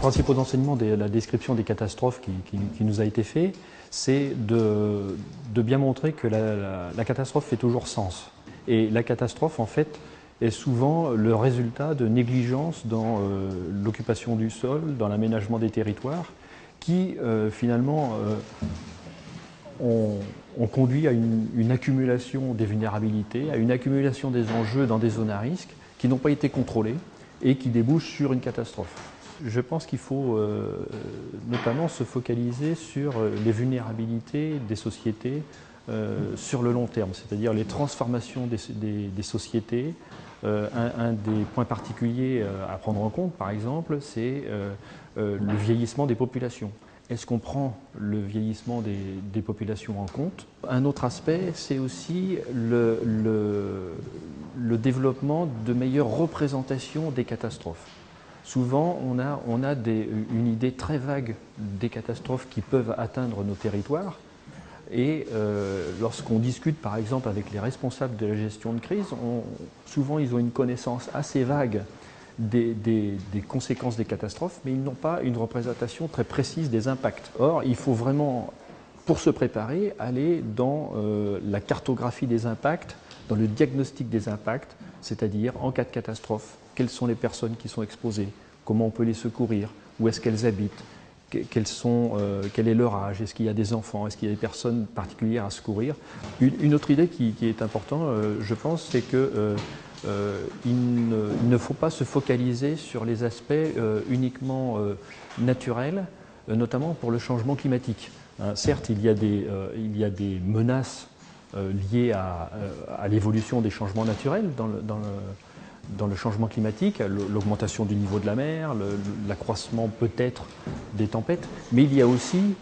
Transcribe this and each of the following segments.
principaux enseignements de la description des catastrophes qui, nous a été fait, c'est de, bien montrer que la, catastrophe fait toujours sens. Et la catastrophe, en fait, est souvent le résultat de négligence dans euh, l'occupation du sol, dans l'aménagement des territoires, qui euh, finalement euh, ont, conduit à une, une, accumulation des vulnérabilités, à une accumulation des enjeux dans des zones à risque qui n'ont pas été contrôlés et qui débouchent sur une catastrophe. Je pense qu'il faut euh, notamment se focaliser sur euh, les vulnérabilités des sociétés euh, sur le long terme, c'est-à-dire les transformations des, sociétés. Un, des points particuliers à prendre en compte, par exemple, c'est le vieillissement des populations. Est-ce qu'on prend le vieillissement des, populations en compte? Un autre aspect, c'est aussi le, le, développement de meilleures représentations des catastrophes. Souvent, on a, on une idée très vague des catastrophes qui peuvent atteindre nos territoires. Et euh, lorsqu'on discute par exemple avec les responsables de la gestion de crise, souvent ils ont une connaissance assez vague des, conséquences des catastrophes, mais ils n'ont pas une représentation très précise des impacts. Or, il faut vraiment, pour se préparer, aller dans euh, la cartographie des impacts, dans le diagnostic des impacts, c'est-à-dire en cas de catastrophe, quelles sont les personnes qui sont exposées, comment on peut les secourir, où est-ce qu'elles habitent, euh, quel est leur âge, est-ce qu'il y a des enfants, est-ce qu'il y a des personnes particulières à secourir. Une, autre idée qui, est importante, euh, je pense, c'est qu'il euh, ne, faut pas se focaliser sur les aspects uniquement naturels, notamment pour le changement climatique. Hein, certes, il y a des menaces liées à, à l'évolution des changements naturels dans le, changement climatique, l'augmentation du niveau de la mer, l'accroissement peut-être des tempêtes, mais il y a aussi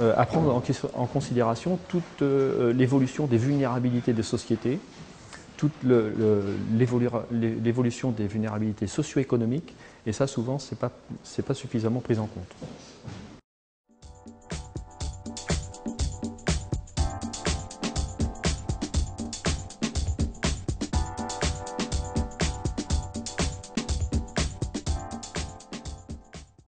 euh, à prendre en, considération toute euh, l'évolution des vulnérabilités des sociétés, toute l'évolution des vulnérabilités socio-économiques, et ça souvent, ce n'est pas suffisamment pris en compte.